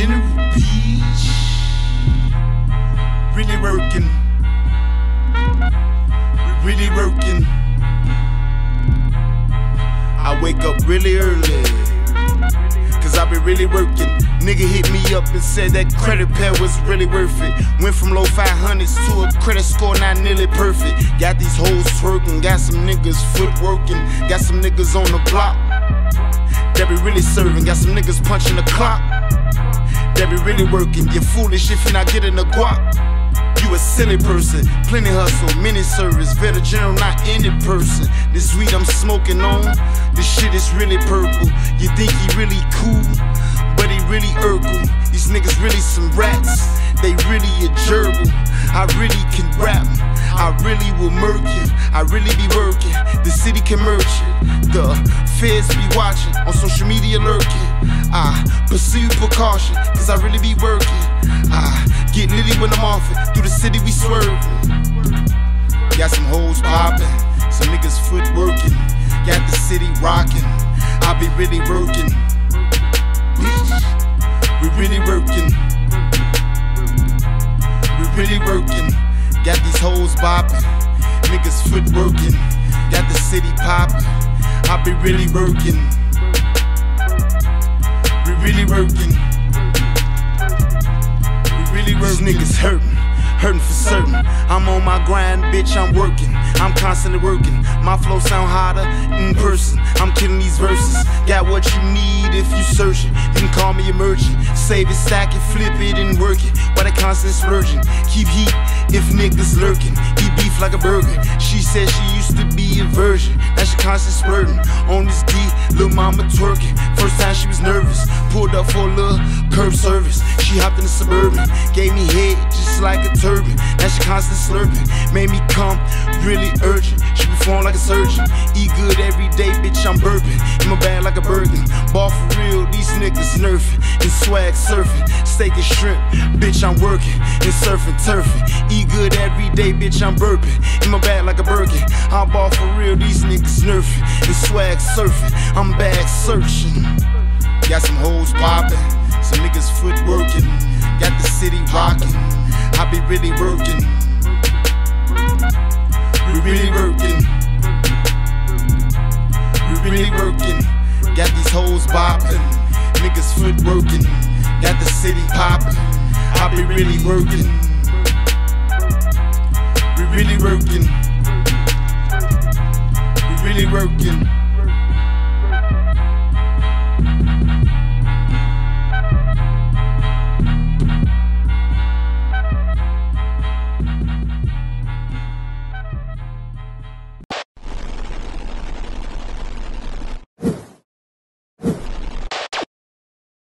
Really working. Really working. I wake up really early. Cause I be really working. Nigga hit me up and said that credit pad was really worth it. Went from low 500s to a credit score not nearly perfect. Got these hoes twerking, got some niggas foot working, got some niggas on the block. That be really serving, got some niggas punching the clock. Really working. You're foolish if you're not getting the guap. You a silly person, plenty hustle, mini service, better general, not any person. This weed I'm smoking on, this shit is really purple. You think he really cool, but he really Urkel. These niggas really some rats, they really a gerbil. I really can rap, I really will murk you. I really be working, the city can merge it. The feds be watching, on social media lurking. I pursue precaution, cause I really be working. I get litty when I'm off it, through the city we swerving. Got some hoes popping, some niggas foot working. Got the city rocking, I be really working. We really working. We really working. Got these hoes bopping, niggas foot working. Got the city popping, I be really working. Hurting, hurting for certain. I'm on my grind, bitch, I'm working. I'm constantly working. My flow sound hotter in person. I'm killing these verses. Got what you need if you searching. You can call me a merchant. Save it, stack it, flip it, and work it. Why they constant splurging? Keep heat if niggas lurking. Eat beef like a burger. She said she used to be a virgin. Now she constant splurting. On this D, little mama twerking. First time she was nervous. Pulled up for a little curb service. She hopped in the suburban. Gave me head just like a turban. Now she constant slurping. Made me come really urgent. She perform like a surgeon. Eat good every day, bitch. I'm burping. In my bag like a Birkin. Ball for real, these niggas nerfing. And swag surfing. Steak and shrimp. Bitch, I'm working. And surfing, turfing. Eat good every day, bitch. I'm burping. In my bag like a Birkin. I'm ball for real, these niggas nerfing. And swag surfing. I'm bag searching. Got some hoes popping. Some niggas foot working. Got the city rocking. I be really working. We really working. We really working. Got these hoes bopping. Niggas foot working. Got the city popping. I be really working.